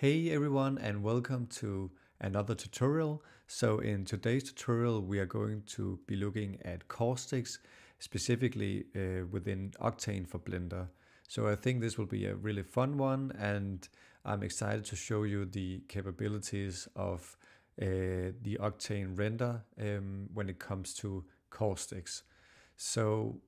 Hey everyone and welcome to another tutorial. So in today's tutorial we are going to be looking at caustics specifically uh, within Octane for Blender. So I think this will be a really fun one and I'm excited to show you the capabilities of uh, the Octane render um, when it comes to caustics. So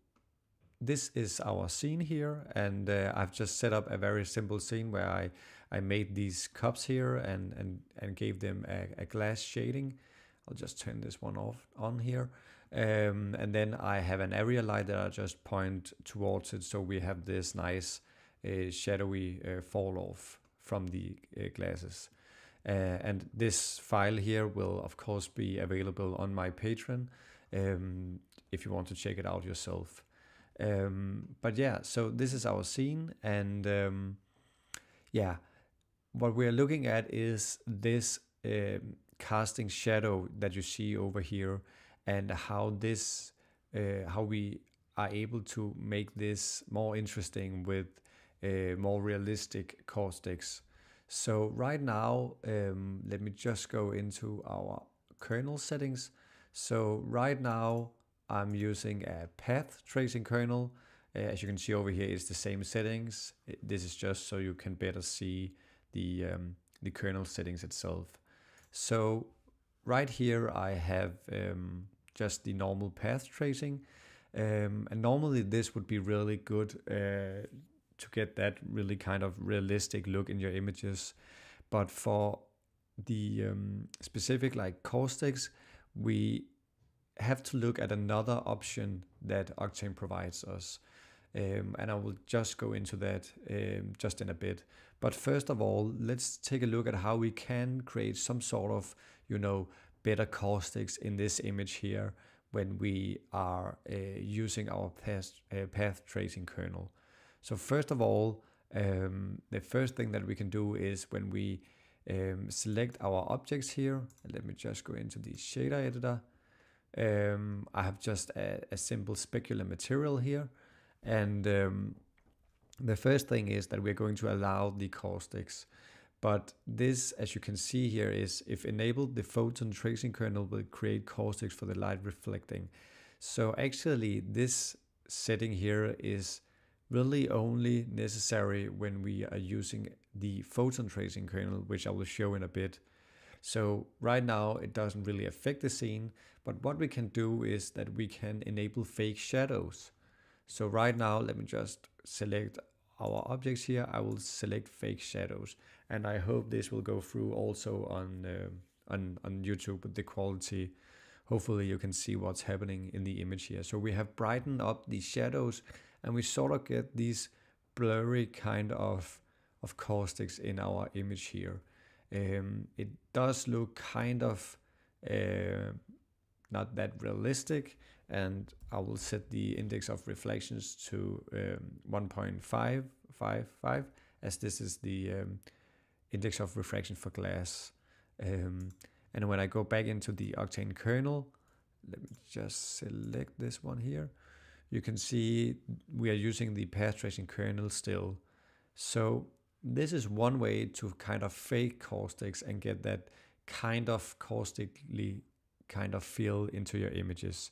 this is our scene here and uh, I've just set up a very simple scene where I, I made these cups here and, and, and gave them a, a glass shading. I'll just turn this one off on here. Um, and then I have an area light that I just point towards it so we have this nice uh, shadowy uh, fall off from the uh, glasses. Uh, and this file here will of course be available on my Patreon um, if you want to check it out yourself. Um, but yeah, so this is our scene, and um, yeah, what we're looking at is this um, casting shadow that you see over here, and how this, uh, how we are able to make this more interesting with uh, more realistic caustics. So right now, um, let me just go into our kernel settings. So right now, I'm using a path tracing kernel. Uh, as you can see over here, it's the same settings. This is just so you can better see the, um, the kernel settings itself. So right here, I have um, just the normal path tracing. Um, and normally this would be really good uh, to get that really kind of realistic look in your images. But for the um, specific like caustics, we have to look at another option that Octane provides us. Um, and I will just go into that um, just in a bit. But first of all, let's take a look at how we can create some sort of, you know, better caustics in this image here when we are uh, using our path, uh, path tracing kernel. So first of all, um, the first thing that we can do is when we um, select our objects here, let me just go into the shader editor um, I have just a, a, simple specular material here. And um, the first thing is that we're going to allow the caustics. But this, as you can see here, is if enabled, the photon tracing kernel will create caustics for the light reflecting. So actually this setting here is really only necessary when we are using the photon tracing kernel, which I will show in a bit. So right now it doesn't really affect the scene, but what we can do is that we can enable fake shadows. So right now, let me just select our objects here. I will select fake shadows and I hope this will go through also on, uh, on, on YouTube with the quality. Hopefully you can see what's happening in the image here. So we have brightened up these shadows and we sort of get these blurry kind of, of caustics in our image here. Um, it does look kind of uh, not that realistic and I will set the index of reflections to um, 1.555 as this is the um, index of refraction for glass. Um, and when I go back into the Octane kernel, let me just select this one here. You can see we are using the path tracing kernel still. So this is one way to kind of fake caustics and get that kind of caustically kind of feel into your images.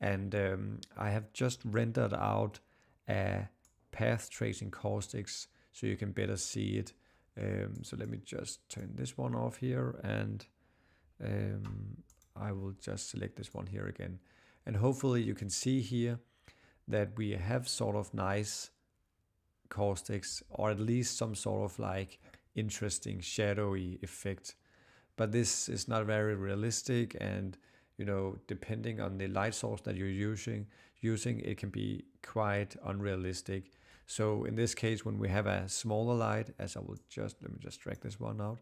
And um, I have just rendered out a path tracing caustics so you can better see it. Um, so let me just turn this one off here and um, I will just select this one here again. And hopefully you can see here that we have sort of nice caustics or at least some sort of like interesting shadowy effect. But this is not very realistic and you know depending on the light source that you're using using it can be quite unrealistic. So in this case when we have a smaller light as I will just let me just drag this one out.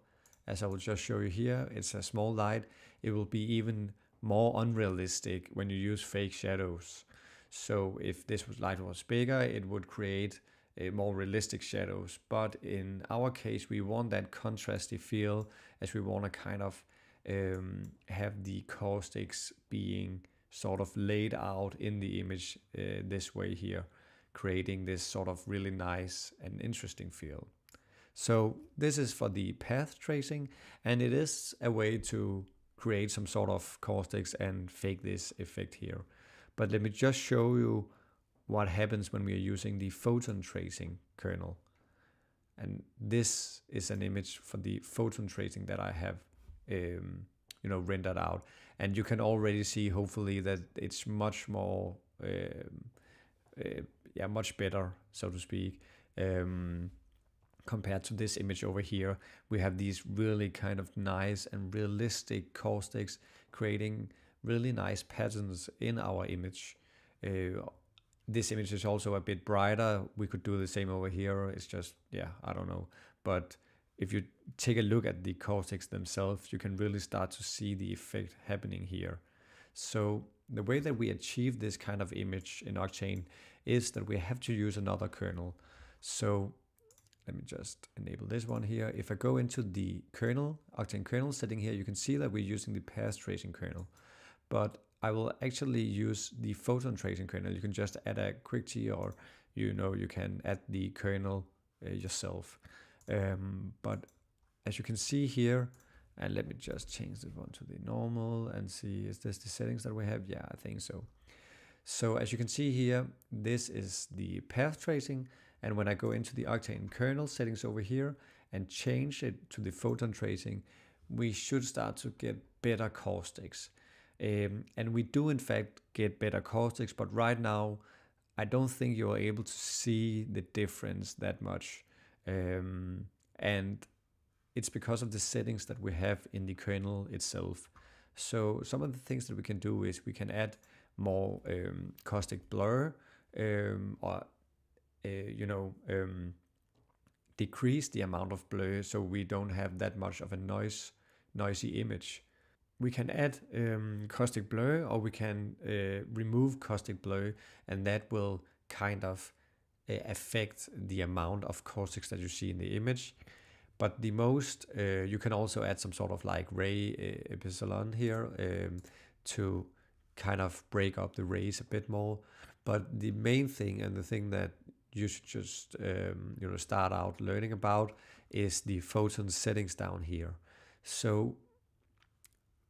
As I will just show you here it's a small light. It will be even more unrealistic when you use fake shadows. So if this was light was bigger it would create uh, more realistic shadows. But in our case, we want that contrasty feel as we want to kind of um, have the caustics being sort of laid out in the image uh, this way here, creating this sort of really nice and interesting feel. So this is for the path tracing and it is a way to create some sort of caustics and fake this effect here. But let me just show you what happens when we are using the photon tracing kernel. And this is an image for the photon tracing that I have um, you know rendered out and you can already see hopefully that it's much more um, uh, yeah much better so to speak um, compared to this image over here we have these really kind of nice and realistic caustics creating really nice patterns in our image uh, this image is also a bit brighter we could do the same over here it's just yeah i don't know but if you take a look at the caustics themselves, you can really start to see the effect happening here. So the way that we achieve this kind of image in Octane is that we have to use another kernel. So let me just enable this one here. If I go into the kernel, Octane kernel setting here, you can see that we're using the path tracing kernel. But I will actually use the photon tracing kernel. You can just add a quick or you know you can add the kernel uh, yourself. Um, but as you can see here, and let me just change this one to the normal and see, is this the settings that we have? Yeah, I think so. So as you can see here, this is the path tracing. And when I go into the Octane kernel settings over here and change it to the photon tracing, we should start to get better caustics. Um, and we do in fact get better caustics, but right now, I don't think you're able to see the difference that much. Um, and it's because of the settings that we have in the kernel itself. So some of the things that we can do is we can add more um, caustic blur um, or uh, you know um, decrease the amount of blur so we don't have that much of a noise noisy image. We can add um, caustic blur or we can uh, remove caustic blur and that will kind of uh, affect the amount of caustics that you see in the image. But the most, uh, you can also add some sort of like ray uh, epsilon here um, to kind of break up the rays a bit more. But the main thing and the thing that you should just um, you know start out learning about is the photon settings down here. So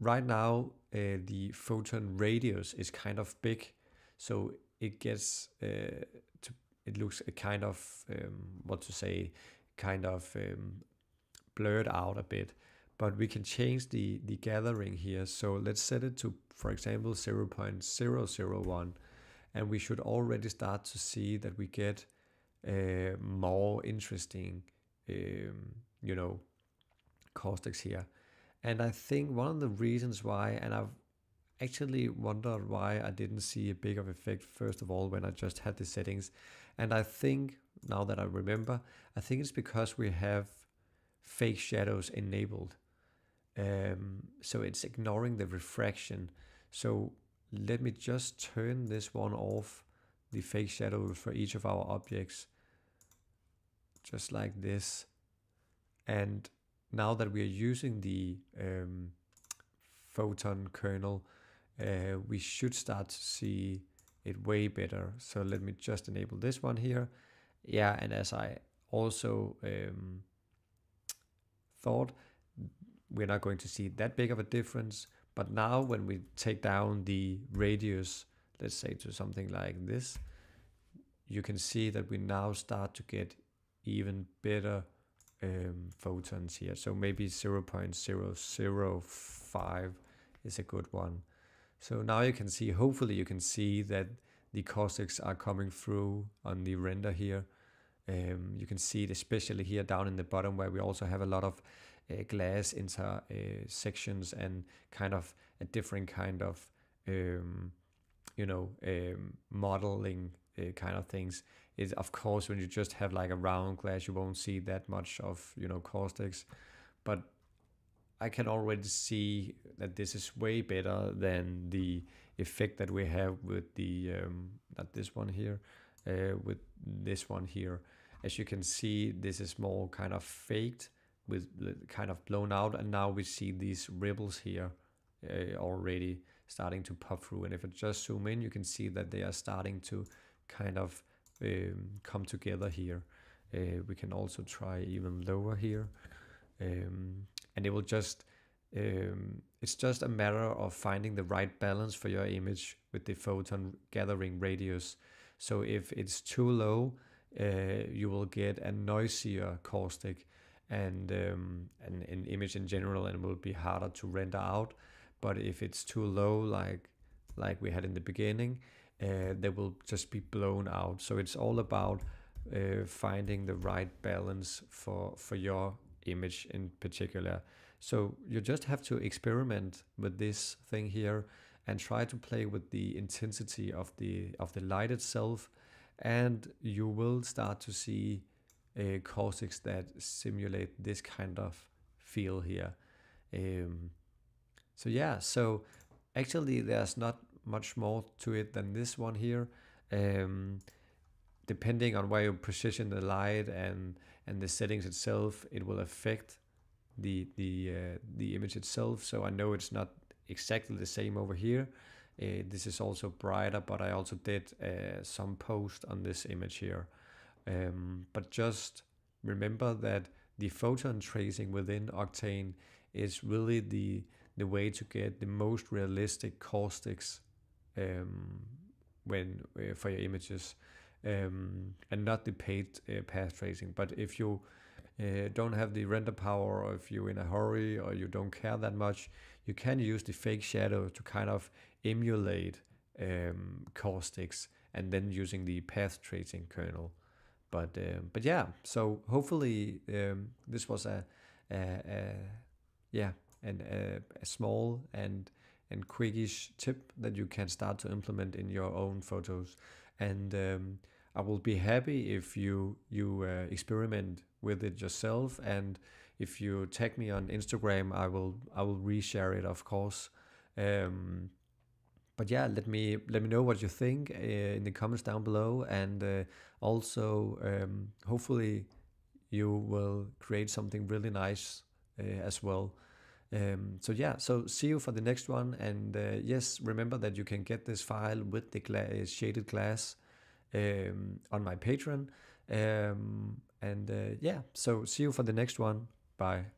right now uh, the photon radius is kind of big, so it gets uh, to it looks a kind of um, what to say kind of um, blurred out a bit. But we can change the the gathering here. So let's set it to for example 0 0.001 and we should already start to see that we get uh, more interesting um, you know caustics here and I think one of the reasons why and I've actually wondered why I didn't see a big of effect first of all when I just had the settings. And I think now that I remember I think it's because we have fake shadows enabled. Um, so it's ignoring the refraction. So let me just turn this one off the fake shadow for each of our objects just like this. And now that we are using the um, photon kernel uh, we should start to see it way better. So let me just enable this one here. Yeah, and as I also um, thought, we're not going to see that big of a difference. But now when we take down the radius, let's say to something like this, you can see that we now start to get even better um, photons here. So maybe 0 0.005 is a good one. So now you can see, hopefully you can see that the caustics are coming through on the render here. Um, you can see it especially here down in the bottom where we also have a lot of uh, glass intersections uh, and kind of a different kind of, um, you know, um, modeling uh, kind of things. Is of course when you just have like a round glass, you won't see that much of you know caustics, but I can already see that this is way better than the effect that we have with the um, not this one here uh, with this one here as you can see this is more kind of faked with kind of blown out and now we see these ripples here uh, already starting to pop through and if I just zoom in you can see that they are starting to kind of um, come together here Uh, we can also try even lower here. Um, and it will just, um, it's just a matter of finding the right balance for your image with the photon gathering radius. So if it's too low, uh, you will get a noisier caustic and um, an, an image in general and will be harder to render out. But if it's too low, like like we had in the beginning, uh, they will just be blown out. So it's all about uh, finding the right balance for for your image in particular. So you just have to experiment with this thing here and try to play with the intensity of the of the light itself, and you will start to see uh, caustics that simulate this kind of feel here. Um, so yeah, so actually there's not much more to it than this one here. Um, depending on where you position the light and and the settings itself, it will affect the the uh, the image itself. So I know it's not exactly the same over here. Uh, this is also brighter, but I also did uh, some post on this image here. Um, but just remember that the photon tracing within Octane is really the the way to get the most realistic caustics um, when uh, for your images, um, and not the paid uh, path tracing. But if you uh, don't have the render power, or if you're in a hurry, or you don't care that much, you can use the fake shadow to kind of emulate um, caustics, and then using the path tracing kernel. But um, but yeah, so hopefully um, this was a, a, a yeah and a, a small and and quickish tip that you can start to implement in your own photos. And um, I will be happy if you you uh, experiment with it yourself. And if you tag me on Instagram, I will I will reshare it, of course. Um, but yeah, let me let me know what you think uh, in the comments down below, and uh, also um, hopefully you will create something really nice uh, as well. Um, so yeah, so see you for the next one. And uh, yes, remember that you can get this file with the gla uh, shaded glass um, on my Patreon. Um, and uh, yeah, so see you for the next one. Bye.